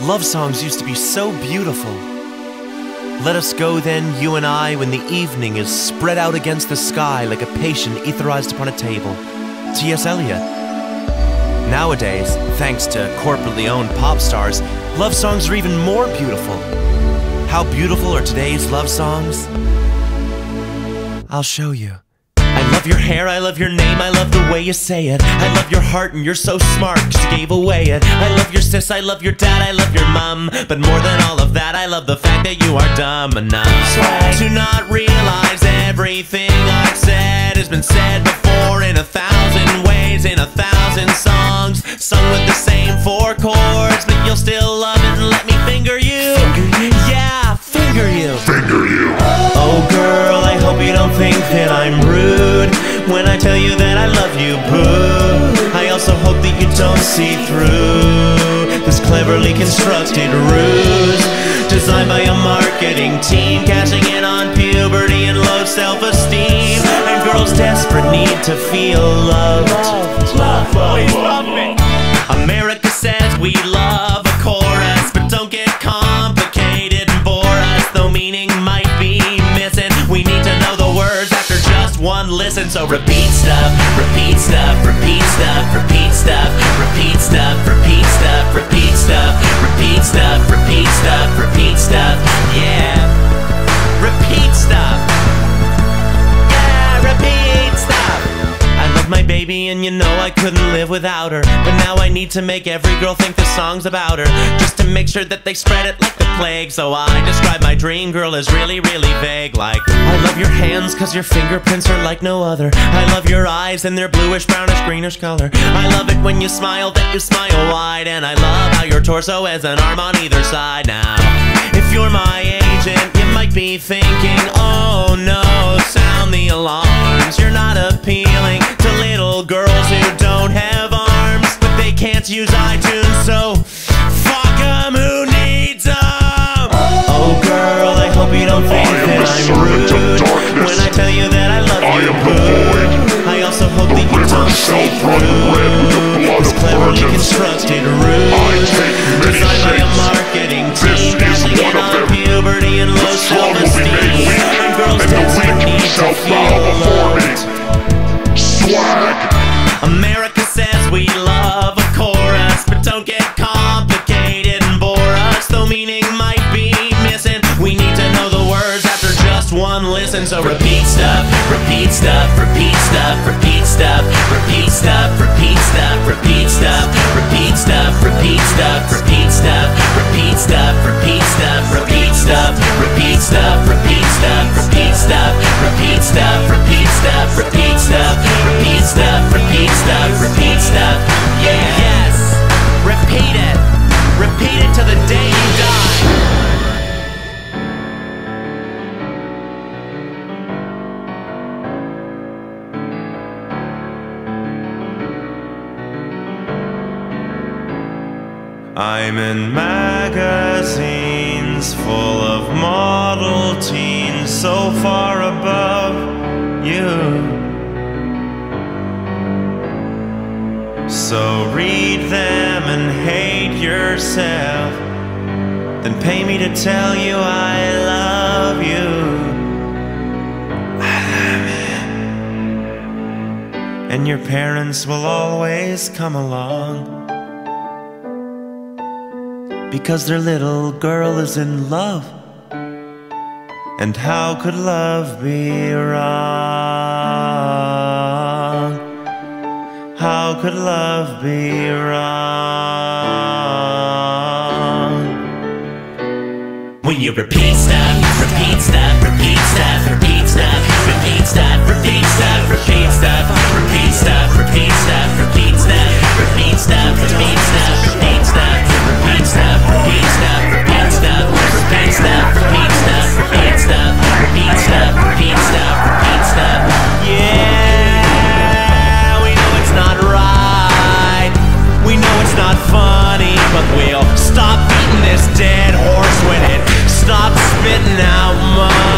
Love songs used to be so beautiful. Let us go then, you and I, when the evening is spread out against the sky like a patient etherized upon a table. T.S. Eliot. Nowadays, thanks to corporately owned pop stars, love songs are even more beautiful. How beautiful are today's love songs? I'll show you. I love your hair, I love your name, I love the way you say it. I love your heart, and you're so smart, cause you gave away it. I love your sis, I love your dad, I love your mom. But more than all of that, I love the fact that you are dumb enough to not realize everything I've said has been said before in a thousand ways, in a thousand songs. Sung with the same four chords, but you'll still love it and let me finger you. Yeah, finger you. finger you. Oh girl, I hope you don't think that I'm rude when I tell you that I love you, boo. I also hope that you don't see through this cleverly constructed ruse designed by a marketing team cashing in on puberty and low self-esteem and girls' desperate need to feel loved. Love, please oh, love me. America one listen, so repeat stuff, repeat stuff, repeat stuff, repeat baby and you know I couldn't live without her. But now I need to make every girl think the song's about her Just to make sure that they spread it like the plague. So I describe my dream girl as really, really vague Like, I love your hands cause your fingerprints are like no other. I love your eyes and their bluish, brownish, greenish color. I love it when you smile, that you smile wide. And I love how your torso has an arm on either side. Now If you're my agent, you might be thinking Oh no, sound the alarms. You're not appealing to little girls who don't have arms But they can't use iTunes, so fuck 'em, who needs 'em? Oh girl, I hope you don't think that I'm rude When I tell you that I love you, boo I also hope that you don't see through This cleverly constructed ruse puberty and low self-esteem And girls desperate need to feel loved America says we love a chorus, but don't get complicated and bore us. Though meaning might be missing, we need to know the words after just one listen. So repeat stuff, repeat stuff, repeat stuff, repeat stuff, repeat stuff, repeat stuff, repeat stuff, repeat stuff, repeat stuff, repeat stuff, repeat stuff, repeat stuff, repeat stuff, stuff, repeat stuff, repeat stuff, repeat stuff, repeat stuff, repeat stuff, repeat stuff, repeat stuff, repeat stuff. Yeah. Yes. Repeat it. Repeat it to the day you die. I'm in magazines so far above you. So read them and hate yourself. Then pay me to tell you I love you. And your parents will always come along. Because their little girl is in love. And how could love be wrong? How could love be wrong? When you repeat stuff, now my